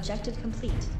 Objective complete.